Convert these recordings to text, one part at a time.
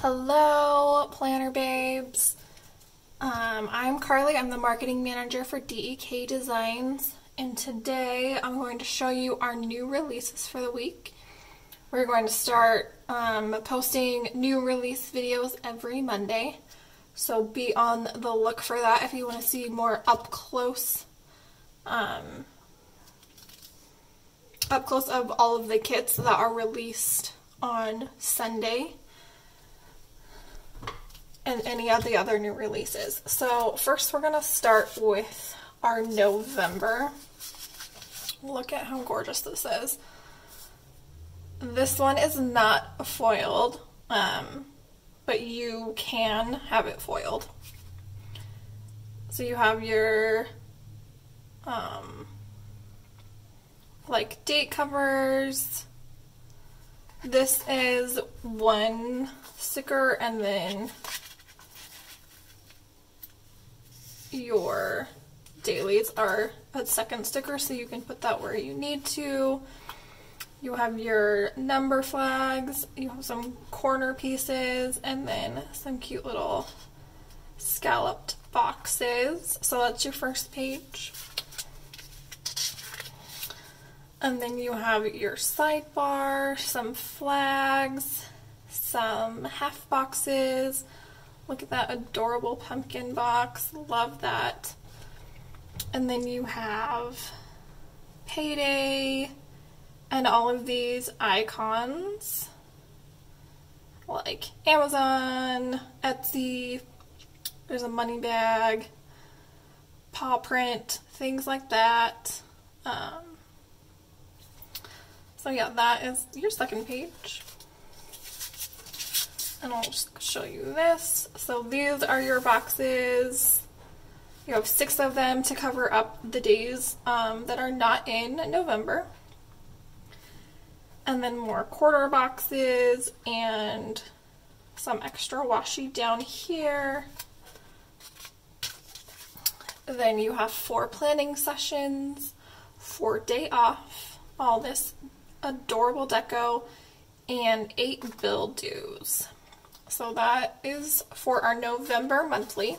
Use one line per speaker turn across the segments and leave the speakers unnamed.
Hello, planner babes. Um, I'm Carly. I'm the marketing manager for DEK Designs, and today I'm going to show you our new releases for the week. We're going to start um, posting new release videos every Monday, so be on the look for that if you want to see more up close, um, up close of all of the kits that are released on Sunday and any of the other new releases. So first we're going to start with our November. Look at how gorgeous this is. This one is not foiled, um, but you can have it foiled. So you have your um, like date covers, this is one sticker and then your dailies are a second sticker so you can put that where you need to. You have your number flags, you have some corner pieces, and then some cute little scalloped boxes. So that's your first page. And then you have your sidebar, some flags, some half boxes. Look at that adorable pumpkin box. Love that. And then you have payday and all of these icons like Amazon, Etsy, there's a money bag, paw print, things like that. Um, so yeah, that is your second page. And I'll just show you this. So these are your boxes. You have six of them to cover up the days um, that are not in November. And then more quarter boxes and some extra washi down here. Then you have four planning sessions, four day off, all this adorable deco, and eight bill dues. So that is for our November monthly.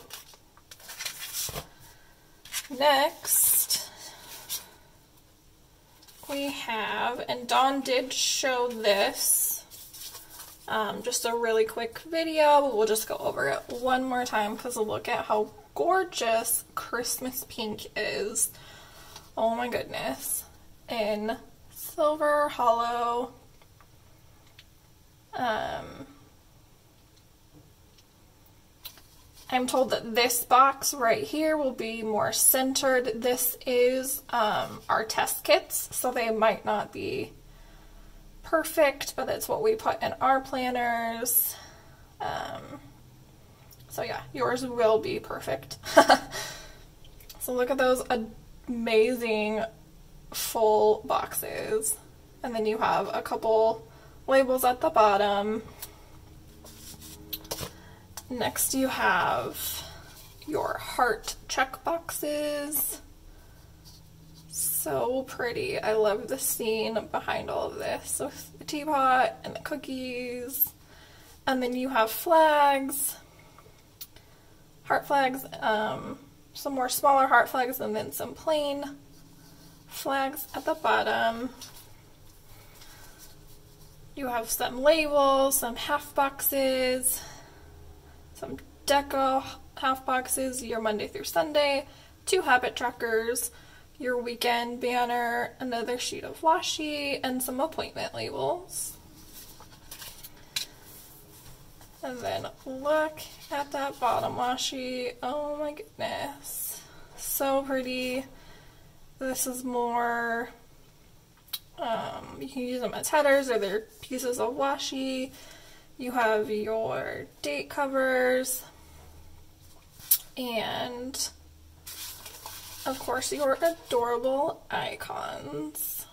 Next, we have, and Dawn did show this, um, just a really quick video. We'll just go over it one more time because look at how gorgeous Christmas pink is. Oh my goodness. In silver holo. Um, I'm told that this box right here will be more centered. This is um, our test kits, so they might not be perfect, but that's what we put in our planners. Um, so yeah, yours will be perfect. so look at those amazing full boxes. And then you have a couple labels at the bottom. Next you have your heart check boxes. So pretty. I love the scene behind all of this. with the teapot and the cookies. And then you have flags, heart flags, um, some more smaller heart flags, and then some plain flags at the bottom. You have some labels, some half boxes, some deco half boxes, your Monday through Sunday, two habit trackers, your weekend banner, another sheet of washi, and some appointment labels. And then look at that bottom washi. Oh my goodness. So pretty. This is more, um, you can use them as headers or they're pieces of washi. You have your date covers and of course your adorable icons.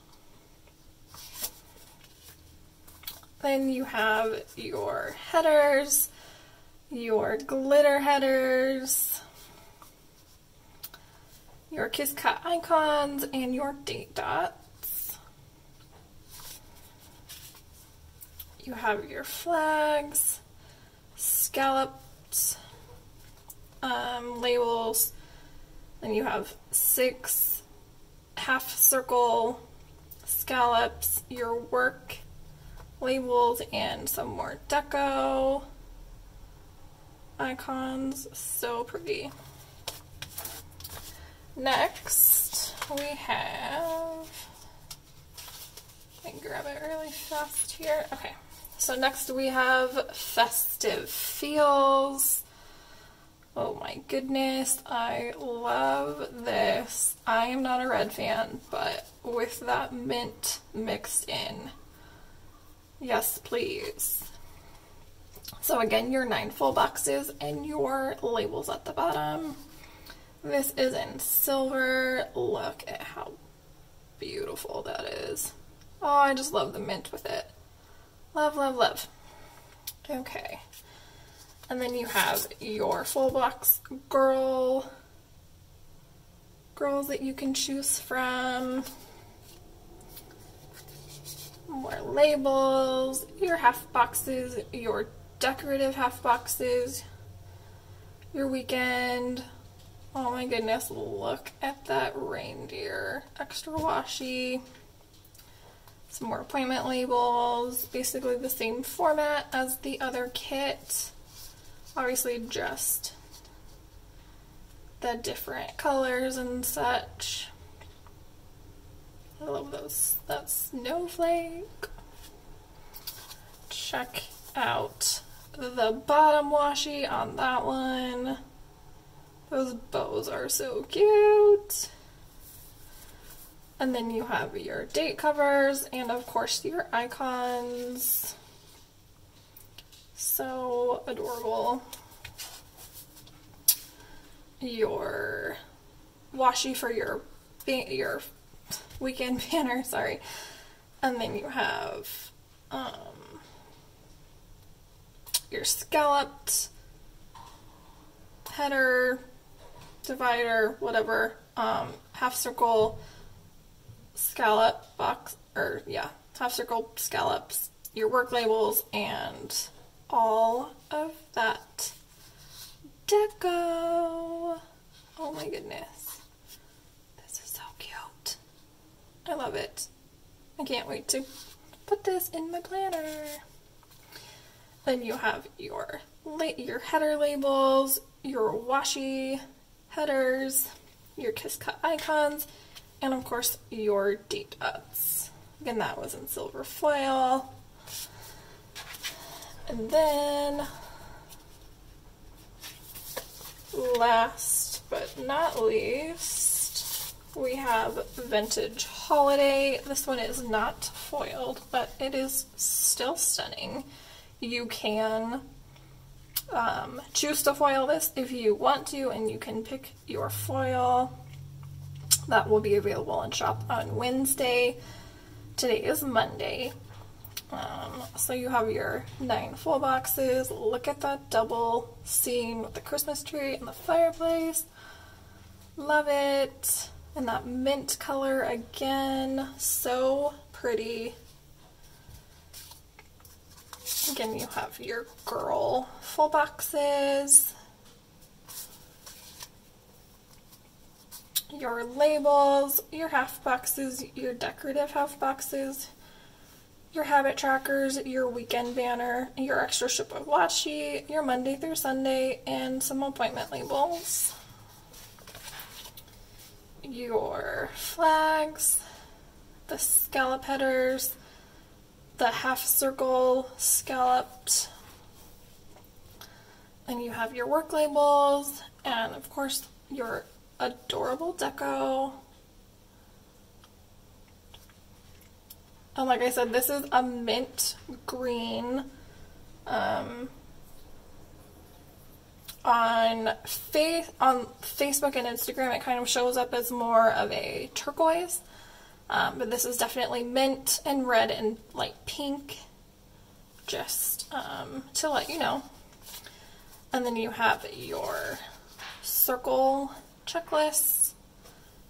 Then you have your headers, your glitter headers, your Kiss Cut icons, and your date dots. You have your flags, scalloped um, labels. Then you have six half circle scallops, your work labels, and some more deco icons. So pretty. Next, we have. Let me grab it really fast here. Okay, so next we have Festive Feels. Oh my goodness, I love this. I am not a red fan, but with that mint mixed in, yes please. So again, your nine full boxes and your labels at the bottom. This is in silver. Look at how beautiful that is. Oh, I just love the mint with it. Love, love, love. Okay. And then you have your full box girl girls that you can choose from. More labels, your half boxes, your decorative half boxes, your weekend. Oh my goodness, look at that reindeer. Extra washi. Some more appointment labels, basically the same format as the other kit obviously just the different colors and such. I love those. That snowflake. Check out the bottom washi on that one. Those bows are so cute. And then you have your date covers and of course your icons. So adorable. Your washi for your your weekend banner, sorry. And then you have um, your scalloped header, divider, whatever, um, half circle scallop box, or yeah, half circle scallops, your work labels, and all of that deco. Oh my goodness. This is so cute. I love it. I can't wait to put this in my planner. Then you have your your header labels, your washi headers, your Kiss Cut icons, and of course your date dots. Again, that was in silver foil. And then, last but not least, we have Vintage Holiday. This one is not foiled, but it is still stunning. You can um, choose to foil this if you want to, and you can pick your foil. That will be available in shop on Wednesday. Today is Monday. Um, so you have your nine full boxes. Look at that double scene with the Christmas tree and the fireplace. Love it. And that mint color again. So pretty. Again, you have your girl full boxes. Your labels, your half boxes, your decorative half boxes, your habit trackers, your weekend banner, your extra strip of washi, your Monday through Sunday, and some appointment labels. Your flags, the scallop headers, the half circle scalloped, and you have your work labels, and of course your adorable deco And like I said, this is a mint green. Um, on face on Facebook and Instagram, it kind of shows up as more of a turquoise, um, but this is definitely mint and red and light pink. Just um, to let you know. And then you have your circle checklist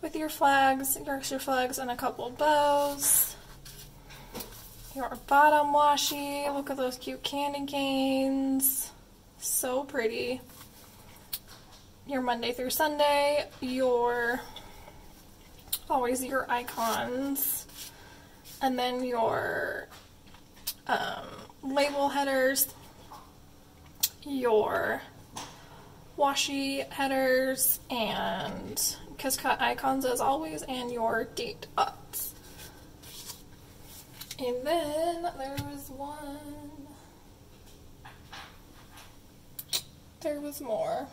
with your flags, your extra flags, and a couple bows your bottom washi. Look at those cute candy canes. So pretty. Your Monday through Sunday, your always your icons, and then your um, label headers, your washi headers, and Kiss Cut icons as always, and your date ups. And then there was one. There was more.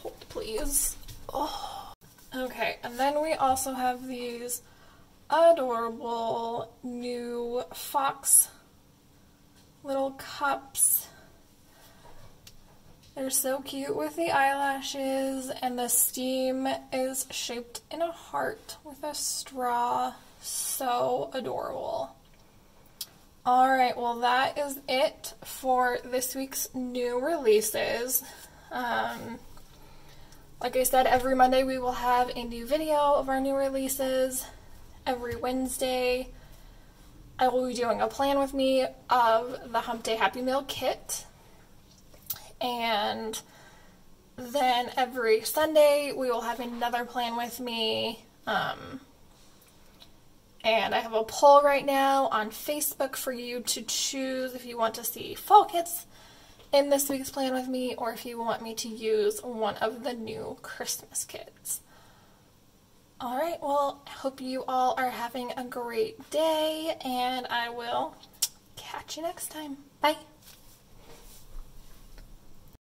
Hold please. Oh. Okay, and then we also have these adorable new fox little cups. They're so cute with the eyelashes, and the steam is shaped in a heart with a straw. So adorable. Alright, well, that is it for this week's new releases. Um, like I said, every Monday we will have a new video of our new releases. Every Wednesday, I will be doing a plan with me of the Hump Day Happy Meal kit. And then every Sunday, we will have another plan with me. Um, and I have a poll right now on Facebook for you to choose if you want to see fall kits in this week's plan with me or if you want me to use one of the new Christmas kits. Alright, well, I hope you all are having a great day and I will catch you next time. Bye!